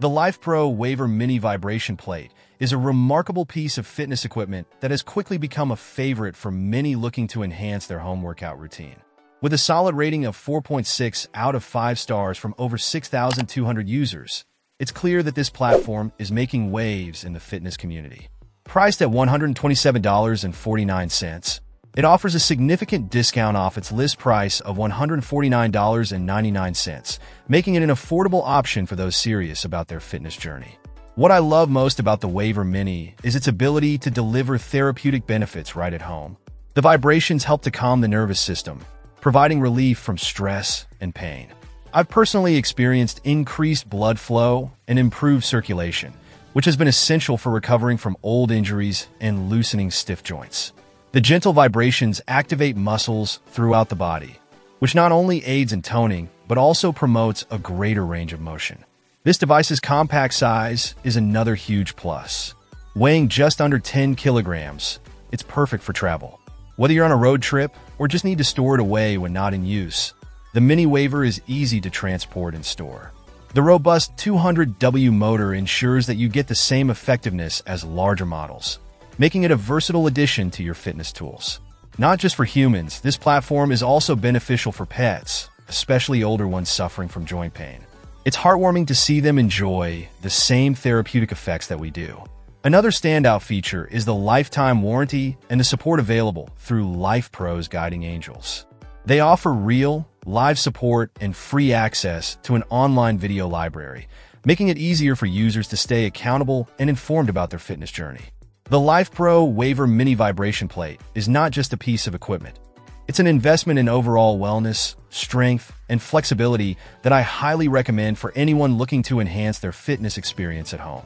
The LifePro Waver Mini Vibration Plate is a remarkable piece of fitness equipment that has quickly become a favorite for many looking to enhance their home workout routine. With a solid rating of 4.6 out of 5 stars from over 6,200 users, it's clear that this platform is making waves in the fitness community. Priced at $127.49, it offers a significant discount off its list price of $149.99, making it an affordable option for those serious about their fitness journey. What I love most about the Waver Mini is its ability to deliver therapeutic benefits right at home. The vibrations help to calm the nervous system, providing relief from stress and pain. I've personally experienced increased blood flow and improved circulation, which has been essential for recovering from old injuries and loosening stiff joints. The gentle vibrations activate muscles throughout the body, which not only aids in toning, but also promotes a greater range of motion. This device's compact size is another huge plus. Weighing just under 10 kilograms, it's perfect for travel. Whether you're on a road trip or just need to store it away when not in use, the Mini Waver is easy to transport and store. The robust 200W motor ensures that you get the same effectiveness as larger models, making it a versatile addition to your fitness tools. Not just for humans, this platform is also beneficial for pets, especially older ones suffering from joint pain. It's heartwarming to see them enjoy the same therapeutic effects that we do. Another standout feature is the lifetime warranty and the support available through LifePro's Guiding Angels. They offer real, live support and free access to an online video library, making it easier for users to stay accountable and informed about their fitness journey. The LifePro Waver Mini Vibration Plate is not just a piece of equipment. It's an investment in overall wellness, strength, and flexibility that I highly recommend for anyone looking to enhance their fitness experience at home.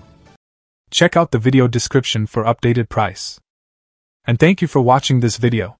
Check out the video description for updated price. And thank you for watching this video.